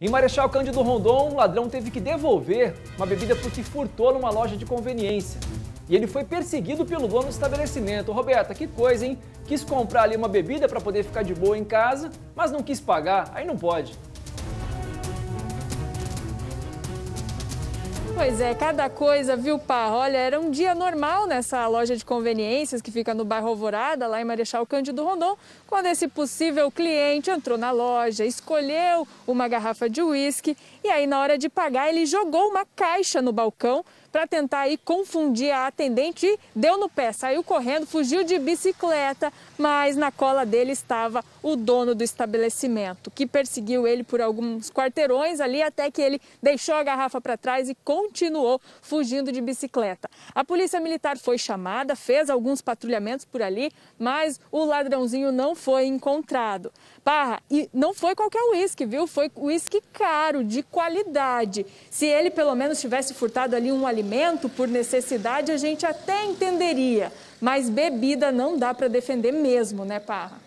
Em Marechal Cândido Rondon, o ladrão teve que devolver uma bebida porque furtou numa loja de conveniência. E ele foi perseguido pelo dono do estabelecimento. Roberta, que coisa, hein? Quis comprar ali uma bebida para poder ficar de boa em casa, mas não quis pagar. Aí não pode. Pois é, cada coisa, viu, Pá? Olha, era um dia normal nessa loja de conveniências que fica no bairro Alvorada, lá em Marechal Cândido Rondon, quando esse possível cliente entrou na loja, escolheu uma garrafa de uísque e aí, na hora de pagar, ele jogou uma caixa no balcão para tentar aí confundir a atendente e deu no pé, saiu correndo, fugiu de bicicleta, mas na cola dele estava o dono do estabelecimento, que perseguiu ele por alguns quarteirões ali até que ele deixou a garrafa para trás e continuou fugindo de bicicleta. A polícia militar foi chamada, fez alguns patrulhamentos por ali, mas o ladrãozinho não foi encontrado. Parra, e não foi qualquer uísque, viu? Foi uísque caro, de qualidade. Se ele pelo menos tivesse furtado ali um alimento por necessidade, a gente até entenderia. Mas bebida não dá para defender mesmo, né, Parra?